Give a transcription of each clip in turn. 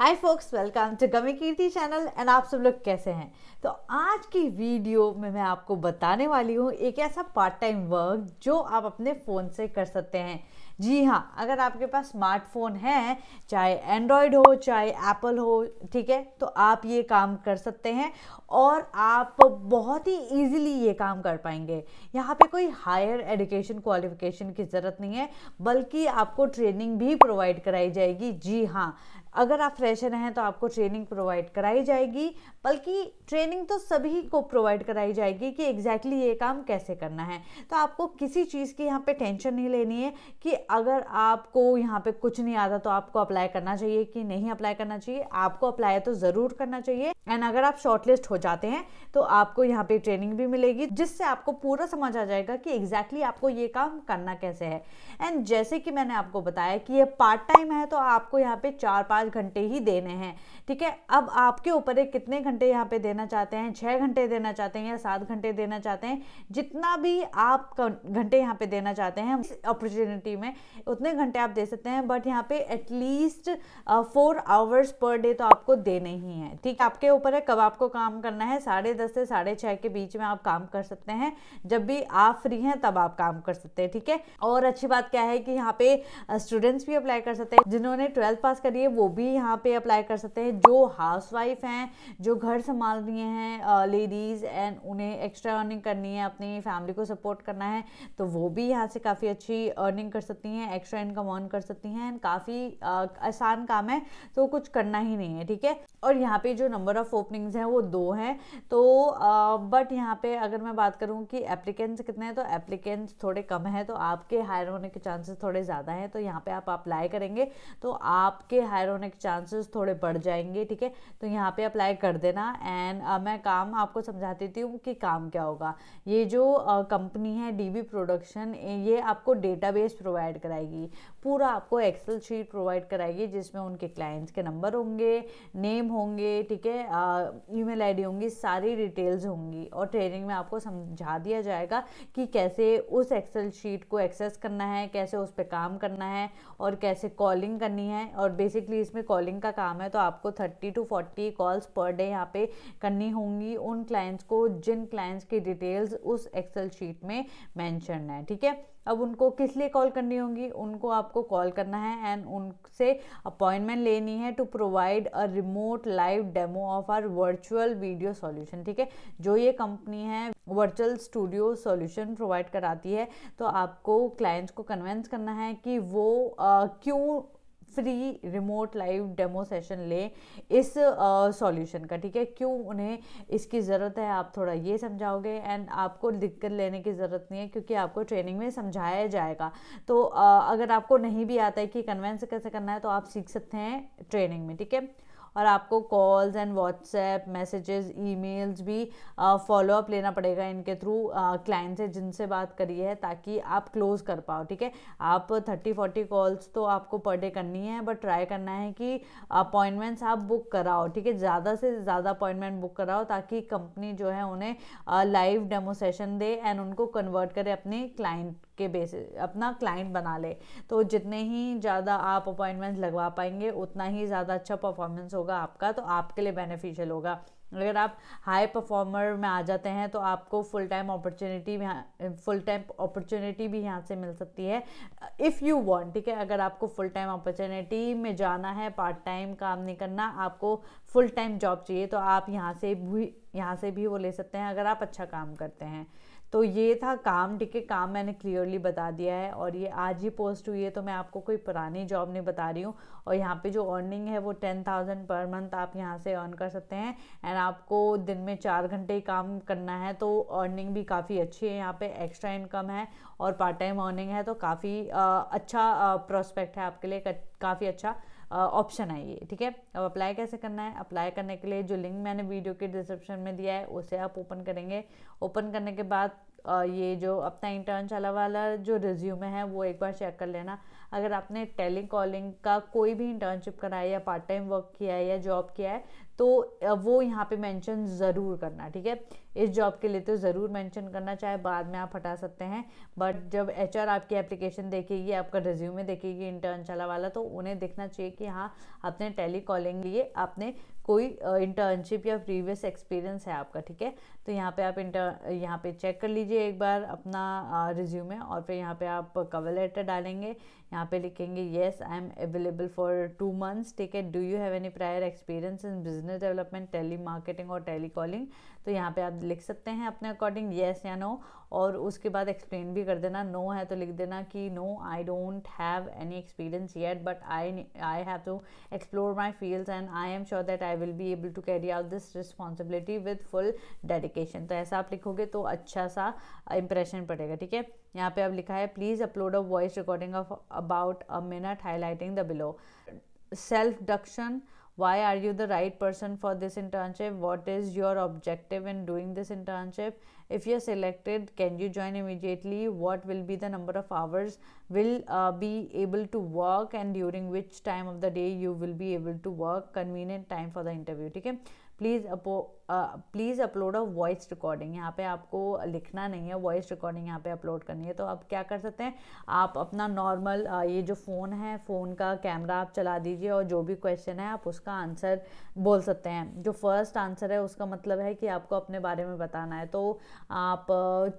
Hi folks welcome to gummy Kirti channel and आप सब लोग कैसे हैं? तो आज की वीडियो में मैं आपको बताने वाली हूँ एक ऐसा पार्ट टाइम वर्क जो आप अपने फ़ोन से कर सकते हैं। जी हाँ अगर आपके पास स्मार्टफ़ोन है, चाहे एंड्रॉयड हो, चाहे एप्पल हो, ठीक है तो आप ये काम कर सकते हैं और आप बहुत ही इजीली ये काम कर पाएँगे। यहाँ पे कोई हायर एजुकेशन क्वालिफिकेशन की ज़रूरत नहीं है, बल्कि आपको ट्रेनिंग भी प्रोवाइड कराई जाएगी। जी हाँ अगर आप फ्रेशर हैं तो आपको ट्रेनिंग प्रोवाइड कराई जाएगी, बल्कि ट्रेनिंग तो सभी को प्रोवाइड कराई जाएगी कि एग्जैक्टली exactly ये काम कैसे करना है। तो आपको किसी चीज़ की यहाँ पे टेंशन नहीं लेनी है कि अगर आपको यहाँ पे कुछ नहीं आता तो आपको अप्लाई करना चाहिए कि नहीं अप्लाई करना चाहिए। आपको अप्लाई तो ज़रूर करना चाहिए। एंड अगर आप शॉर्टलिस्ट हो जाते हैं तो आपको यहाँ पे ट्रेनिंग भी मिलेगी, जिससे आपको पूरा समझ आ जाएगा कि एग्जैक्टली exactly आपको ये काम करना कैसे है। एंड जैसे कि मैंने आपको बताया कि ये पार्ट टाइम है तो आपको यहाँ पे चार पाँच घंटे ही देने हैं, ठीक है? अब आपके ऊपर है कितने घंटे यहाँ पे देना चाहते हैं? छः घंटे देना चाहते हैं या सात घंटे देना चाहते हैं? जितना भी आप घंटे यहाँ पे देना चाहते हैं अपॉर्चुनिटी में, उतने घंटे आप दे सकते हैं बट यहाँ पे at least four hours per day तो आपको देने ही हैं, ठीक है? आपके ऊपर है, कब आपको काम करना है? साढ़े दस से साढ़े छः के बीच में आप काम कर सकते हैं। जब भी आप फ्री हैं, तब आप काम कर सकते हैं, ठीक है? और अच्छी बात क्या है कि यहाँ पे स्टूडेंट्स भी अप्लाई कर सकते हैं। जिन्होंने ट्वेल्थ पास करी है, वो भी यहाँ पे अप्लाई कर सकते हैं। जो हाउस वाइफ हैं, जो घर संभाल रही हैं लेडीज़ एंड उन्हें एक्स्ट्रा अर्निंग करनी है, अपनी फैमिली को सपोर्ट करना है तो वो भी यहाँ से काफ़ी अच्छी अर्निंग कर सकती हैं एक्स्ट्रा इनकम अर्न कर सकती हैं। एंड काफ़ी आसान काम है तो कुछ करना ही नहीं है, ठीक है? और यहाँ पे जो नंबर ऑफ़ ओपनिंग्स हैं, वो दो हैं। तो बट यहाँ पे अगर मैं बात करूँ कि एप्लीकेंट्स कितने हैं तो एप्लीकेंट्स थोड़े कम हैं तो आपके हायर होने के चांसेस थोड़े ज़्यादा हैं तो यहाँ पे आप अप्लाई करेंगे तो आपके हायर होने के चांसेस थोड़े बढ़ जाएँगे, ठीक है? तो यहाँ पे अप्लाई कर देना एंड मैं काम आपको समझा देती हूँ कि काम क्या होगा। ये जो कंपनी है डीबी प्रोडक्शन ये आपको डेटाबेस प्रोवाइड कराएगी। पूरा आपको एक्सेल शीट प्रोवाइड कराएगी, जिसमें उनके क्लाइंट्स के नंबर होंगे नेम होंगे, ठीक है? ईमेल आईडी होंगी, सारी डिटेल्स होंगी और ट्रेनिंग में आपको समझा दिया जाएगा कि कैसे उस एक्सेल शीट को एक्सेस करना है, कैसे उस पर काम करना है और कैसे कॉलिंग करनी है और बेसिकली इसमें कॉलिंग का काम है तो आपको thirty to forty calls per day यहाँ पे करनी होंगी उन क्लाइंट्स को जिन क्लाइंट्स की डिटेल्स उस एक्सेल शीट में मैंशन है, ठीक है? अब उनको किस लिए कॉल करनी होगी? उनको आपको कॉल करना है एंड उनसे अपॉइंटमेंट लेनी है to provide a remote live demo of our virtual video solution ठीक है? जो ये कंपनी है वर्चुअल स्टूडियो सॉल्यूशन प्रोवाइड कराती है तो आपको क्लाइंट्स को कन्वेंस करना है कि वो क्यों free remote live demo session लें इस सॉल्यूशन का, ठीक है? क्यों उन्हें इसकी ज़रूरत है? आप थोड़ा ये समझाओगे एंड आपको दिक्कत लेने की ज़रूरत नहीं है क्योंकि आपको ट्रेनिंग में समझाया जाएगा। तो अगर आपको नहीं भी आता है कि कन्वेंस कैसे करना है तो आप सीख सकते हैं ट्रेनिंग में, ठीक है? और आपको calls and WhatsApp messages emails भी फॉलो अप लेना पड़ेगा इनके थ्रू क्लाइंट से जिनसे बात करी है ताकि आप क्लोज कर पाओ, ठीक है? आप थर्टी फोर्टी कॉल्स तो आपको पर डे करनी है बट ट्राई करना है कि अपॉइंटमेंट्स आप बुक कराओ, ठीक है? ज़्यादा से ज़्यादा अपॉइंटमेंट बुक कराओ ताकि कंपनी जो है उन्हें लाइव डेमो सेशन दे एंड उनको कन्वर्ट करे अपने क्लाइंट के बेसिस अपना क्लाइंट बना ले। तो जितने ही ज़्यादा आप अपॉइंटमेंट लगवा पाएँगे, उतना ही ज़्यादा अच्छा परफॉर्मेंस होगा। आपका तो आपके लिए बेनिफिशियल होगा। अगर आप हाई परफॉर्मर में आ जाते हैं तो आपको फुल टाइम अपॉर्चुनिटी भी फुल टाइम अपॉर्चुनिटी भी यहाँ से मिल सकती है। इफ़ यू वांट ठीक है? अगर आपको फुल टाइम अपॉर्चुनिटी में जाना है पार्ट टाइम काम नहीं करना, आपको फुल टाइम जॉब चाहिए तो आप यहाँ से भी यहाँ से भी वो ले सकते हैं, अगर आप अच्छा काम करते हैं। तो ये था काम, ठीक है, काम मैंने क्लियरली बता दिया है और ये आज ही पोस्ट हुई है तो मैं आपको कोई पुरानी जॉब नहीं बता रही हूँ। और यहाँ पे जो अर्निंग है वो टेन थाउज़ेंड पर मंथ आप यहाँ से अर्न कर सकते हैं। एंड आपको दिन में चार घंटे काम करना है तो अर्निंग भी काफ़ी अच्छी है, यहाँ पे एक्स्ट्रा इनकम है और पार्ट टाइम अर्निंग है तो काफ़ी अच्छा प्रोस्पेक्ट है आपके लिए, काफ़ी अच्छा। ऑप्शन है ये, ठीक है? अब अप्लाई कैसे करना है? अप्लाई करने के लिए जो लिंक मैंने वीडियो के डिस्क्रिप्शन में दिया है, उसे आप ओपन करेंगे। ओपन करने के बाद ये जो अपना इंटर्न चला वाला जो रिज्यूमे है, वो एक बार चेक कर लेना। अगर आपने टेली कॉलिंग का कोई भी इंटर्नशिप कराया या पार्ट टाइम वर्क किया है या जॉब किया है तो वो यहाँ पे मेंशन ज़रूर करना, ठीक है? इस जॉब के लिए तो ज़रूर मेंशन करना, चाहे बाद में आप हटा सकते हैं बट जब एचआर आपकी एप्लीकेशन देखेगी, आपका रिज्यूमे देखेगी इंटर्न चला वाला तो उन्हें देखना चाहिए कि हाँ आपने टेली कॉलिंग लिए आपने कोई इंटर्नशिप या प्रीवियस एक्सपीरियंस है आपका, ठीक है? तो यहाँ पे आप इंटर यहाँ पे चेक कर लीजिए एक बार अपना रिज्यूमे और फिर यहाँ पे आप कवर लेटर डालेंगे यहाँ पे लिखेंगे yes I am available for two months ठीक है do you have any prior experience in business development telemarketing और टेली कॉलिंग तो यहाँ पे आप लिख सकते हैं अपने अकॉर्डिंग येस या नो और उसके बाद एक्सप्लेन भी कर देना नो है तो लिख देना कि no I don't have any experience yet but I I have to explore my fields and I am sure that I will be able to carry out this responsibility with full dedication तो ऐसा आप लिखोगे तो अच्छा सा impression पड़ेगा, ठीक है? यहाँ पे अब लिखा है please upload a voice recording of about a minute highlighting the below self deduction why are you the right person for this internship what is your objective in doing this internship if you're selected can you join immediately what will be the number of hours will uh, be able to work and during which time of the day you will be able to work convenient time for the interview okay please अपो please upload a voice recording यहाँ पे आपको लिखना नहीं है voice recording यहाँ पे upload करनी है। तो आप क्या कर सकते हैं आप अपना नॉर्मल uh, ये जो फ़ोन है फ़ोन का कैमरा आप चला दीजिए और जो भी क्वेश्चन है आप उसका आंसर बोल सकते हैं। जो फ़र्स्ट आंसर है उसका मतलब है कि आपको अपने बारे में बताना है। तो आप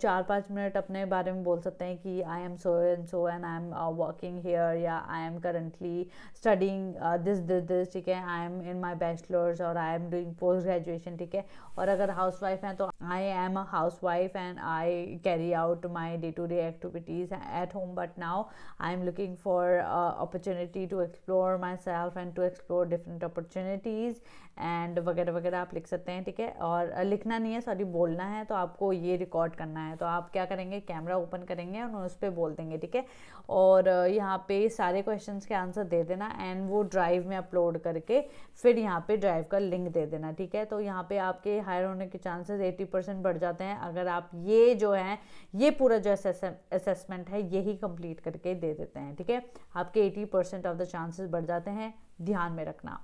चार पाँच मिनट अपने बारे में बोल सकते हैं कि I am so and so and I am working here या I am currently studying this this this ठीक है? I am in my bachelors और I am doing post graduation ठीक है? और अगर हाउस वाइफ हैं तो I am a housewife and I carry out my day to day activities at home but now I am looking for opportunity to explore myself and to explore different opportunities and वगैरह वगैरह आप लिख सकते हैं, ठीक है? और लिखना नहीं है सॉरी बोलना है तो आपको ये रिकॉर्ड करना है। तो आप क्या करेंगे? कैमरा ओपन करेंगे और उस पर बोल देंगे, ठीक है? और यहाँ पे सारे क्वेश्चन के आंसर दे देना एंड वो ड्राइव में अपलोड करके फिर यहाँ पे ड्राइव का लिंक दे देना ठीक है? तो यहाँ पे आपके हायर होने के चांसेस 80 परसेंट बढ़ जाते हैं। अगर आप ये जो है, ये पूरा जो असेसमेंट है, यही कंप्लीट करके दे देते हैं, ठीक है? आपके 80 परसेंट ऑफ़ द चांसेस बढ़ जाते हैं। ध्यान में रखना।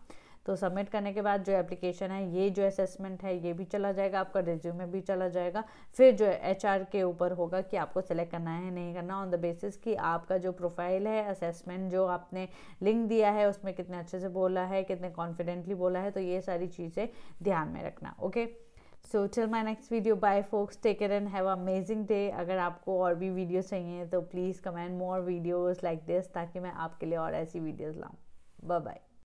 तो सबमिट करने के बाद जो एप्लीकेशन है, ये जो असेसमेंट है, ये भी चला जाएगा, आपका रिज्यूमे भी चला जाएगा। फिर जो एचआर के ऊपर होगा कि आपको सेलेक्ट करना है नहीं करना ऑन द बेसिस कि आपका जो प्रोफ़ाइल है असेसमेंट जो आपने लिंक दिया है, उसमें कितने अच्छे से बोला है, कितने कॉन्फिडेंटली बोला है तो ये सारी चीज़ें ध्यान में रखना okay so till my next video bye folks take care and have amazing day अगर आपको और भी वीडियो चाहिए तो please comment more videos like this ताकि मैं आपके लिए और ऐसी वीडियोज़ लाऊँ। Bye bye